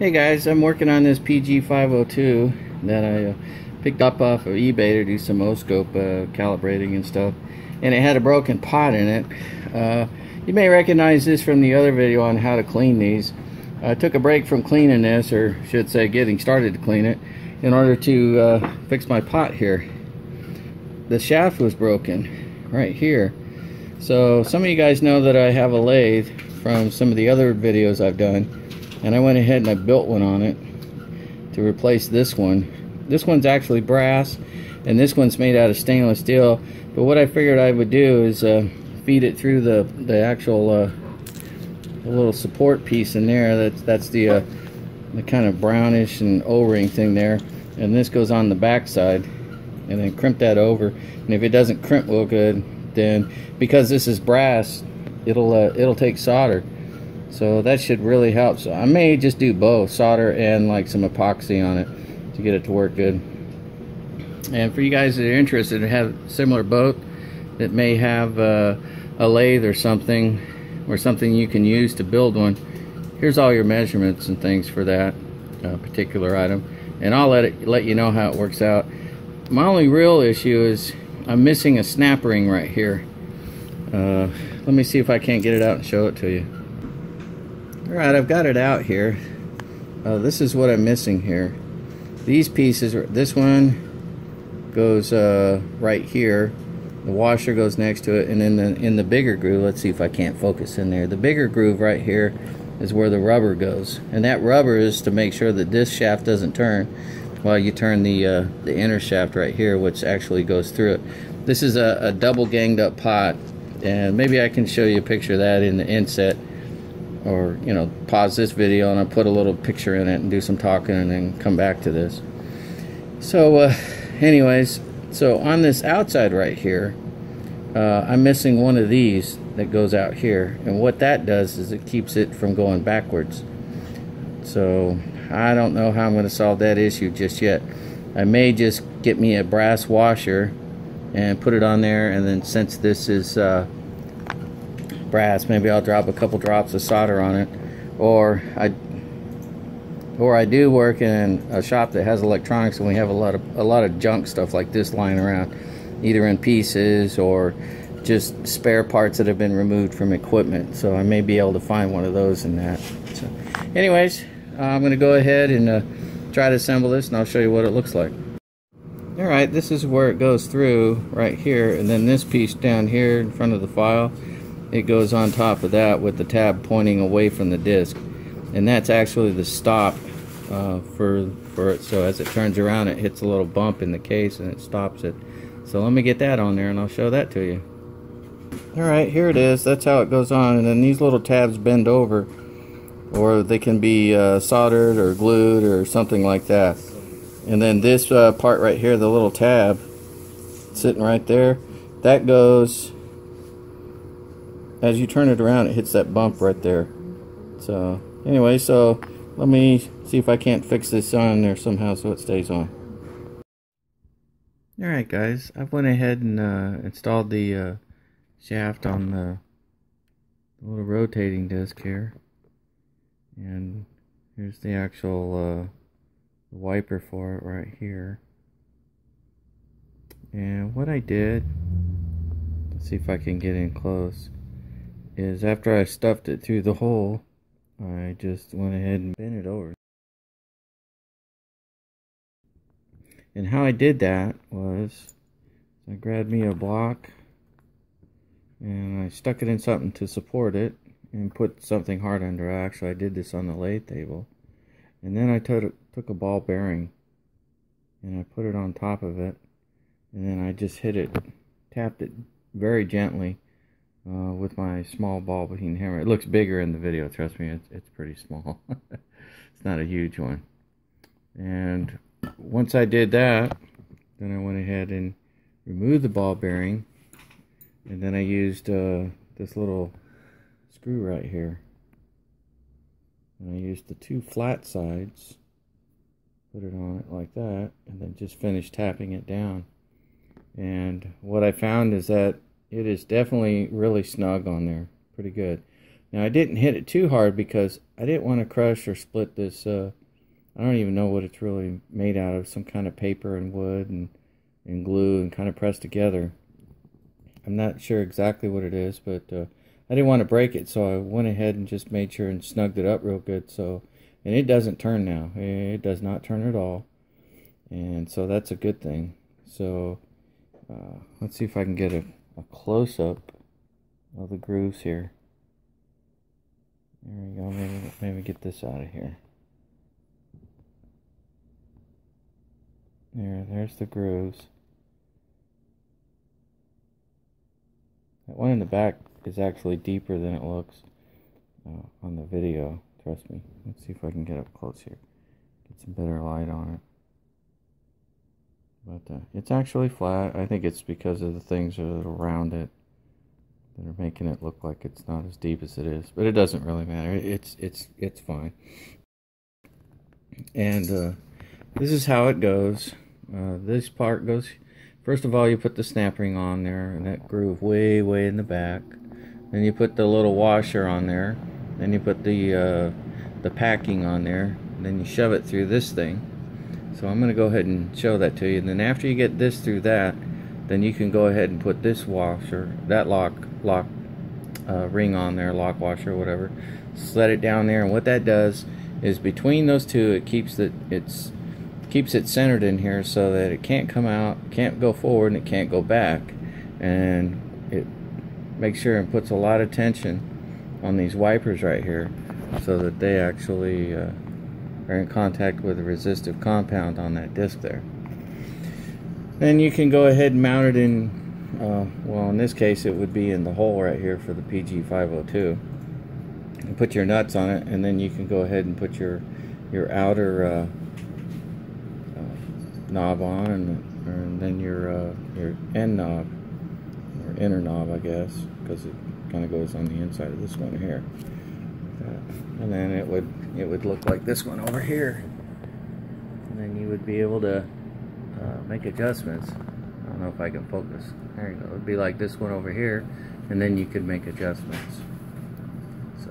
Hey guys, I'm working on this PG502 that I uh, picked up off of eBay to do some O-scope uh, calibrating and stuff. And it had a broken pot in it. Uh, you may recognize this from the other video on how to clean these. I took a break from cleaning this, or should say getting started to clean it, in order to uh, fix my pot here. The shaft was broken right here. So some of you guys know that I have a lathe from some of the other videos I've done and I went ahead and I built one on it to replace this one. This one's actually brass and this one's made out of stainless steel. But what I figured I would do is uh, feed it through the the actual uh, little support piece in there. That's that's the uh, the kind of brownish and o-ring thing there. And this goes on the back side and then crimp that over. And if it doesn't crimp real good then because this is brass it'll uh, it'll take solder so that should really help. So I may just do both, solder and like some epoxy on it to get it to work good. And for you guys that are interested and have similar boat that may have uh, a lathe or something or something you can use to build one, here's all your measurements and things for that uh, particular item. And I'll let it let you know how it works out. My only real issue is I'm missing a snap ring right here. Uh, let me see if I can't get it out and show it to you. Alright, I've got it out here. Uh, this is what I'm missing here. These pieces, this one goes uh, right here. The washer goes next to it, and then the, in the bigger groove, let's see if I can't focus in there. The bigger groove right here is where the rubber goes. And that rubber is to make sure that this shaft doesn't turn while you turn the, uh, the inner shaft right here, which actually goes through it. This is a, a double ganged up pot, and maybe I can show you a picture of that in the inset or you know pause this video and I'll put a little picture in it and do some talking and then come back to this. So uh, anyways so on this outside right here uh, I'm missing one of these that goes out here. And what that does is it keeps it from going backwards. So I don't know how I'm going to solve that issue just yet. I may just get me a brass washer and put it on there and then since this is uh, brass. Maybe I'll drop a couple drops of solder on it. Or I or I do work in a shop that has electronics and we have a lot of a lot of junk stuff like this lying around either in pieces or just spare parts that have been removed from equipment so I may be able to find one of those in that so anyways I'm gonna go ahead and uh, try to assemble this and I'll show you what it looks like alright this is where it goes through right here and then this piece down here in front of the file it goes on top of that with the tab pointing away from the disc. And that's actually the stop uh, for for it. So as it turns around it hits a little bump in the case and it stops it. So let me get that on there and I'll show that to you. Alright here it is. That's how it goes on. And then these little tabs bend over or they can be uh, soldered or glued or something like that. And then this uh, part right here the little tab sitting right there that goes as you turn it around it hits that bump right there. So anyway so let me see if I can't fix this on there somehow so it stays on. Alright guys. I went ahead and uh, installed the uh, shaft on the, little rotating disc here. And here's the actual uh, wiper for it right here. And what I did let's see if I can get in close is after I stuffed it through the hole, I just went ahead and bent it over. And how I did that was I grabbed me a block and I stuck it in something to support it and put something hard under. it. Actually, I did this on the lathe table. And then I took, took a ball bearing and I put it on top of it and then I just hit it, tapped it very gently uh, with my small ball peen hammer. It looks bigger in the video, trust me, it's, it's pretty small. it's not a huge one. And once I did that, then I went ahead and removed the ball bearing. And then I used uh, this little screw right here. And I used the two flat sides, put it on it like that, and then just finished tapping it down. And what I found is that it is definitely really snug on there. Pretty good. Now I didn't hit it too hard because I didn't want to crush or split this. Uh, I don't even know what it's really made out of. Some kind of paper and wood and, and glue and kind of pressed together. I'm not sure exactly what it is, but uh, I didn't want to break it, so I went ahead and just made sure and snugged it up real good. So, and it doesn't turn now. It does not turn at all, and so that's a good thing. So, uh, let's see if I can get a, a close up of the grooves here. There we go. Maybe maybe get this out of here. There, there's the grooves. That one in the back is actually deeper than it looks uh, on the video. Trust me. Let's see if I can get up close here. Get some better light on it. But uh, it's actually flat. I think it's because of the things that are around it that are making it look like it's not as deep as it is. But it doesn't really matter. It's it's it's fine. And uh, this is how it goes. Uh, this part goes First of all, you put the snap ring on there, and that groove way, way in the back. Then you put the little washer on there. Then you put the uh, the packing on there. Then you shove it through this thing. So I'm going to go ahead and show that to you. And then after you get this through that, then you can go ahead and put this washer, that lock lock uh, ring on there, lock washer, whatever. Set it down there, and what that does is between those two, it keeps it it's keeps it centered in here so that it can't come out, can't go forward, and it can't go back. And it makes sure and puts a lot of tension on these wipers right here so that they actually uh, are in contact with a resistive compound on that disc there. Then you can go ahead and mount it in, uh, well in this case it would be in the hole right here for the PG502. And put your nuts on it and then you can go ahead and put your, your outer uh, knob on and, and then your uh, your end knob or inner knob I guess because it kind of goes on the inside of this one here uh, and then it would it would look like this one over here. And then you would be able to uh, make adjustments. I don't know if I can focus. There you go. It would be like this one over here and then you could make adjustments. So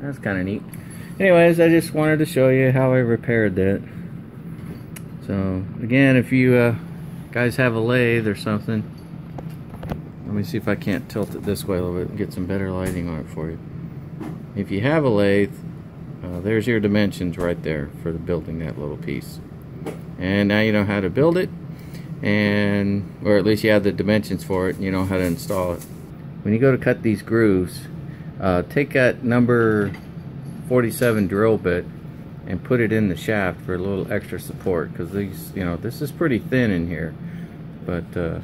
that's kind of neat. Anyways I just wanted to show you how I repaired that. So again, if you uh, guys have a lathe or something, let me see if I can't tilt it this way a little bit and get some better lighting on it for you. If you have a lathe, uh, there's your dimensions right there for the building that little piece. And now you know how to build it, and or at least you have the dimensions for it, and you know how to install it. When you go to cut these grooves, uh, take that number 47 drill bit and put it in the shaft for a little extra support because these you know this is pretty thin in here but uh,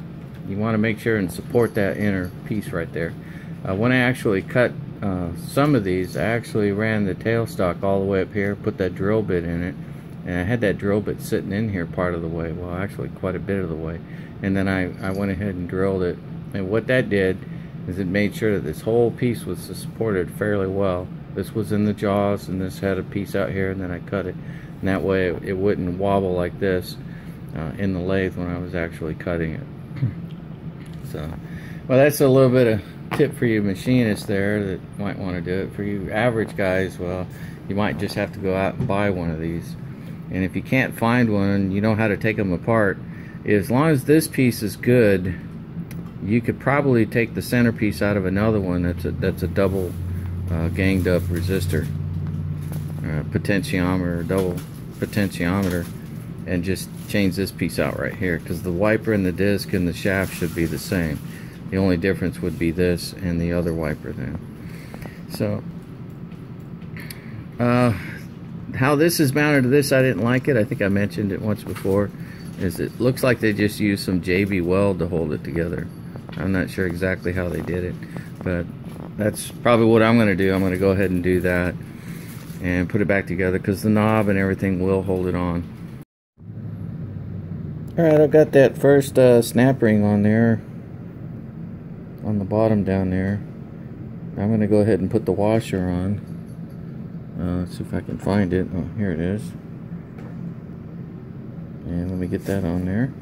you want to make sure and support that inner piece right there uh, when I actually cut uh, some of these I actually ran the tailstock all the way up here put that drill bit in it and I had that drill bit sitting in here part of the way well actually quite a bit of the way and then I, I went ahead and drilled it and what that did is it made sure that this whole piece was supported fairly well. This was in the jaws and this had a piece out here and then I cut it and that way it, it wouldn't wobble like this uh, in the lathe when I was actually cutting it. So well that's a little bit of tip for you machinists there that might want to do it for you average guys well you might just have to go out and buy one of these and if you can't find one you know how to take them apart as long as this piece is good you could probably take the centerpiece out of another one that's a that's a double uh, ganged up resistor, uh, potentiometer, double potentiometer, and just change this piece out right here because the wiper and the disc and the shaft should be the same. The only difference would be this and the other wiper then. So, uh, how this is mounted to this, I didn't like it. I think I mentioned it once before. Is it looks like they just used some JB Weld to hold it together. I'm not sure exactly how they did it, but that's probably what I'm going to do. I'm going to go ahead and do that and put it back together because the knob and everything will hold it on. Alright, I've got that first uh, snap ring on there on the bottom down there. I'm going to go ahead and put the washer on. Uh, let's see if I can find it. Oh, here it is. And let me get that on there.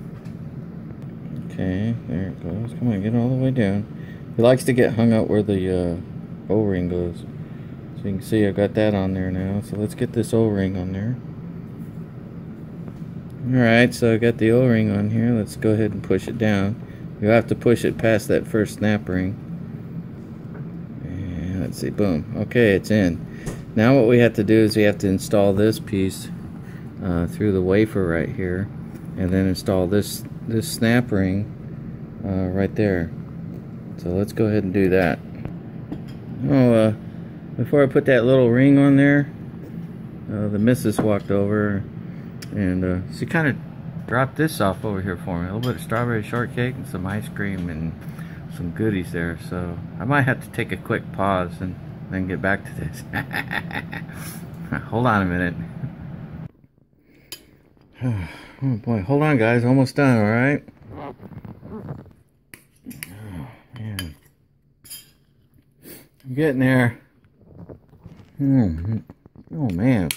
Okay, there it goes. Come on, get all the way down. He likes to get hung up where the uh, O-ring goes. So you can see I got that on there now. So let's get this O-ring on there. Alright, so I got the O-ring on here. Let's go ahead and push it down. You have to push it past that first snap ring. And let's see, boom. Okay, it's in. Now what we have to do is we have to install this piece uh, through the wafer right here. And then install this, this snap ring uh, right there. So let's go ahead and do that. Oh, uh, before I put that little ring on there, uh, the missus walked over and uh, she kind of dropped this off over here for me. A little bit of strawberry shortcake and some ice cream and some goodies there. So I might have to take a quick pause and then get back to this. hold on a minute. Oh boy, hold on guys, almost done, alright? Oh man. I'm getting there. Hmm. Oh man.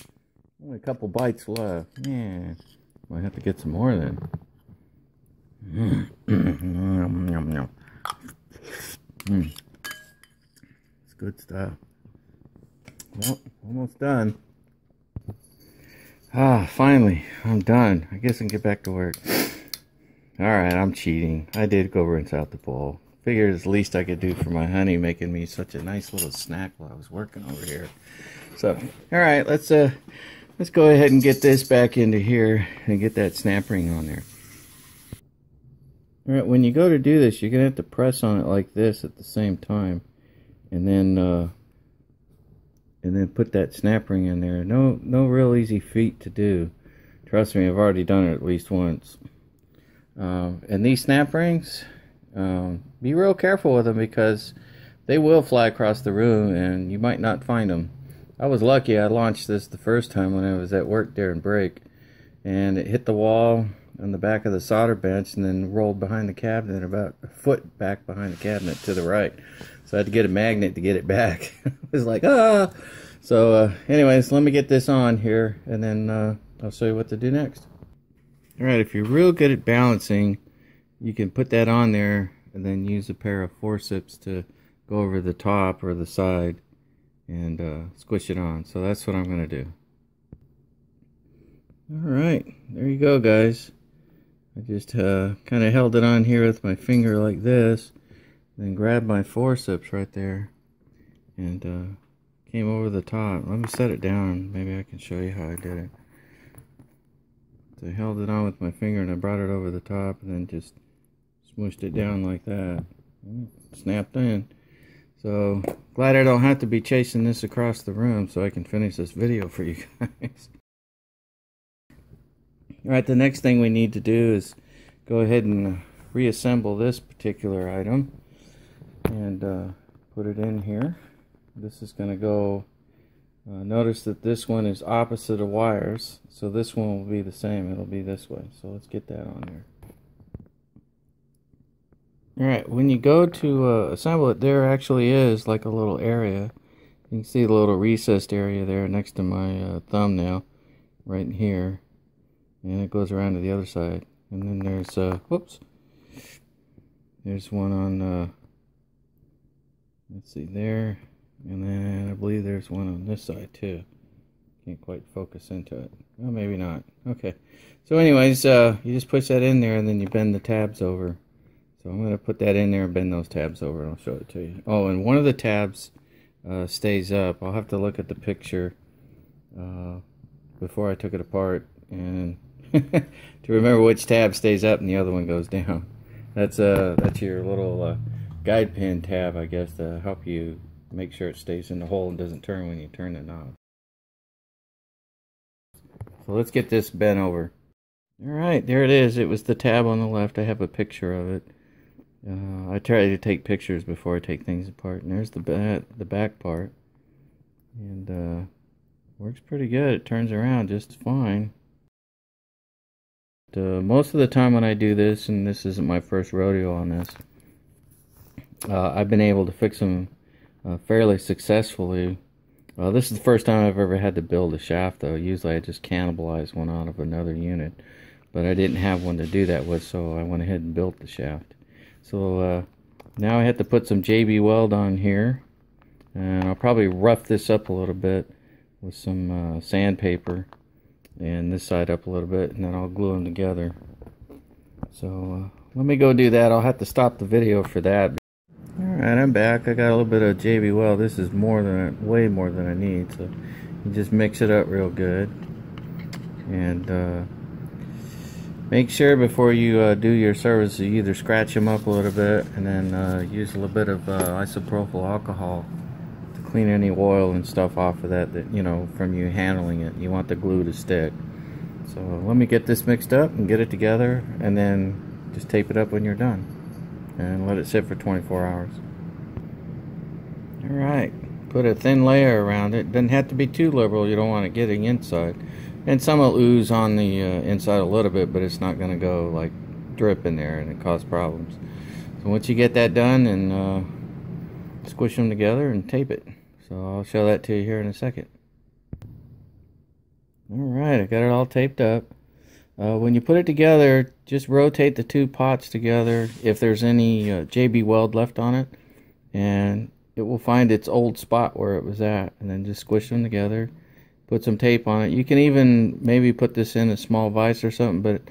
Only a couple bites left. Yeah. Might have to get some more then. mm. It's good stuff. Well, almost done. Ah, finally, I'm done. I guess I can get back to work. Alright, I'm cheating. I did go rinse out the bowl. Figured it's the least I could do for my honey making me such a nice little snack while I was working over here. So, alright, let's uh Let's go ahead and get this back into here and get that snap ring on there. Alright, when you go to do this, you're going to have to press on it like this at the same time. And then, uh, and then put that snap ring in there. No, no real easy feat to do. Trust me, I've already done it at least once. Um, and these snap rings, um, be real careful with them because they will fly across the room and you might not find them. I was lucky I launched this the first time when I was at work during break and it hit the wall on the back of the solder bench and then rolled behind the cabinet about a foot back behind the cabinet to the right. So I had to get a magnet to get it back. It was like ah. So uh, anyways let me get this on here and then uh, I'll show you what to do next. Alright if you're real good at balancing you can put that on there and then use a pair of forceps to go over the top or the side and uh, squish it on. So that's what I'm going to do. Alright, there you go guys. I just uh, kind of held it on here with my finger like this, then grabbed my forceps right there, and uh, came over the top. Let me set it down, maybe I can show you how I did it. So I held it on with my finger and I brought it over the top and then just smushed it down like that. Snapped in. So, glad I don't have to be chasing this across the room so I can finish this video for you guys. Alright, the next thing we need to do is go ahead and reassemble this particular item and uh, put it in here. This is going to go, uh, notice that this one is opposite of wires, so this one will be the same, it'll be this way. So let's get that on there. Alright, when you go to uh, assemble it, there actually is like a little area. You can see the little recessed area there next to my uh, thumbnail, right here. And it goes around to the other side. And then there's, uh, whoops, there's one on, uh, let's see, there. And then I believe there's one on this side too. Can't quite focus into it. Well, maybe not. Okay. So anyways, uh, you just push that in there and then you bend the tabs over. So I'm going to put that in there and bend those tabs over and I'll show it to you. Oh, and one of the tabs uh, stays up. I'll have to look at the picture uh, before I took it apart and to remember which tab stays up and the other one goes down. That's uh that's your little uh, guide pin tab, I guess, to help you make sure it stays in the hole and doesn't turn when you turn the knob. So let's get this bent over. Alright, there it is. It was the tab on the left. I have a picture of it. Uh, I try to take pictures before I take things apart. And there's the back, the back part. And uh, works pretty good. It turns around just fine. But, uh, most of the time when I do this, and this isn't my first rodeo on this, uh, I've been able to fix them uh, fairly successfully. This is the first time I've ever had to build a shaft though. Usually I just cannibalize one out of another unit. But I didn't have one to do that with, so I went ahead and built the shaft. So uh, now I have to put some JB Weld on here. And I'll probably rough this up a little bit with some uh, sandpaper and this side up a little bit and then I'll glue them together. So uh, let me go do that. I'll have to stop the video for that. Alright, I'm back. I got a little bit of JB Weld. This is more than, way more than I need. So you just mix it up real good. And uh, make sure before you uh, do your service you either scratch them up a little bit and then uh, use a little bit of uh, isopropyl alcohol to clean any oil and stuff off of that that you know from you handling it. You want the glue to stick. So let me get this mixed up and get it together and then just tape it up when you're done and let it sit for 24 hours. Alright put a thin layer around it. Doesn't have to be too liberal. You don't want it getting inside and some will ooze on the uh, inside a little bit, but it's not going to go like drip in there and it cause problems. So once you get that done and uh, squish them together and tape it. So I'll show that to you here in a second. Alright, I got it all taped up. Uh, when you put it together, just rotate the two pots together if there's any uh, JB Weld left on it. And it will find its old spot where it was at. And then just squish them together put some tape on it. You can even maybe put this in a small vise or something, but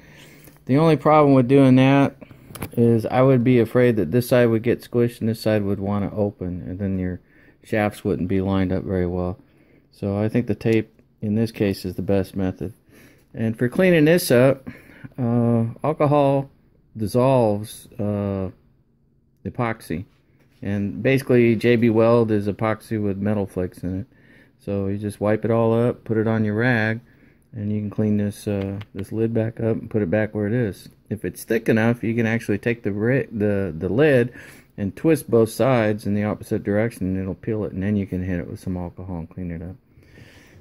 the only problem with doing that is I would be afraid that this side would get squished and this side would want to open, and then your shafts wouldn't be lined up very well. So I think the tape in this case is the best method. And for cleaning this up, uh, alcohol dissolves uh, epoxy. And basically, JB Weld is epoxy with metal flakes in it. So you just wipe it all up, put it on your rag, and you can clean this uh, this lid back up and put it back where it is. If it's thick enough, you can actually take the the the lid and twist both sides in the opposite direction, and it'll peel it, and then you can hit it with some alcohol and clean it up.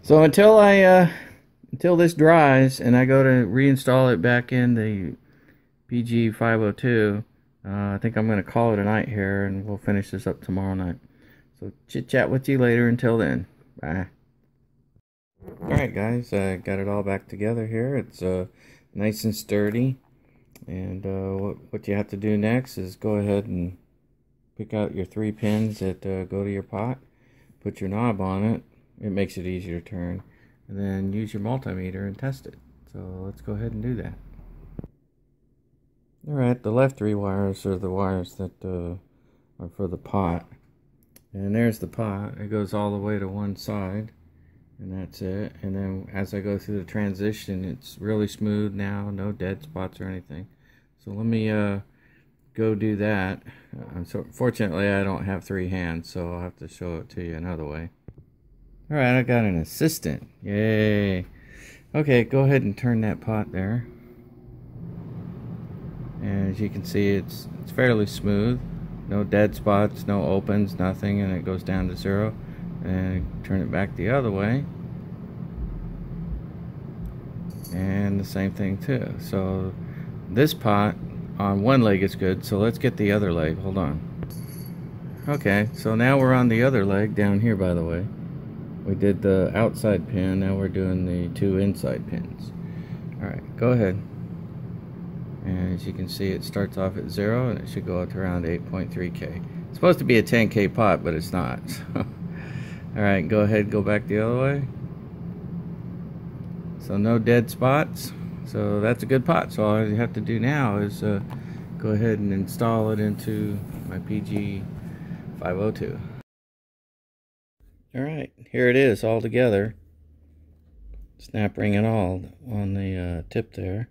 So until I uh, until this dries and I go to reinstall it back in the PG 502, uh, I think I'm going to call it a night here, and we'll finish this up tomorrow night. So chit chat with you later. Until then. Bye. Alright guys, I got it all back together here. It's uh, nice and sturdy. And uh, what, what you have to do next is go ahead and pick out your three pins that uh, go to your pot. Put your knob on it. It makes it easier to turn. And then use your multimeter and test it. So let's go ahead and do that. Alright, the left three wires are the wires that uh, are for the pot. And there's the pot. It goes all the way to one side. And that's it. And then as I go through the transition, it's really smooth now. No dead spots or anything. So let me uh, go do that. Uh, so fortunately, I don't have three hands, so I'll have to show it to you another way. Alright, I got an assistant. Yay. Okay, go ahead and turn that pot there. And as you can see, it's, it's fairly smooth no dead spots no opens nothing and it goes down to zero. And turn it back the other way. And the same thing too. So this pot on one leg is good so let's get the other leg. Hold on. Okay so now we're on the other leg down here by the way. We did the outside pin now we're doing the two inside pins. All right go ahead and as you can see it starts off at zero and it should go up to around 8.3k it's supposed to be a 10k pot but it's not. All right go ahead go back the other way. So no dead spots. So that's a good pot. So all you have to do now is uh, go ahead and install it into my PG 502 all right here it is all together. Snap ring and all on the uh, tip there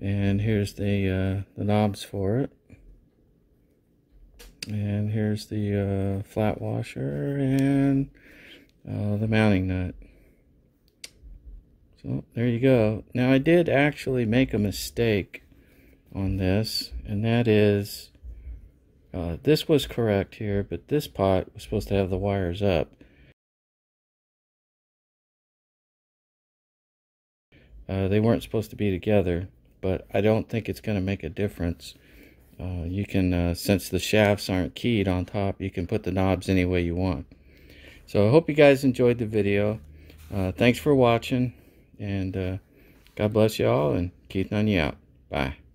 and here's the uh, the knobs for it. And here's the uh, flat washer and uh, the mounting nut. So there you go. Now I did actually make a mistake on this and that is uh, this was correct here but this pot was supposed to have the wires up. Uh, they weren't supposed to be together but I don't think it's going to make a difference. Uh, you can, uh, since the shafts aren't keyed on top, you can put the knobs any way you want. So I hope you guys enjoyed the video. Uh, thanks for watching, and uh, God bless you all, and Keith Noneya out. Bye.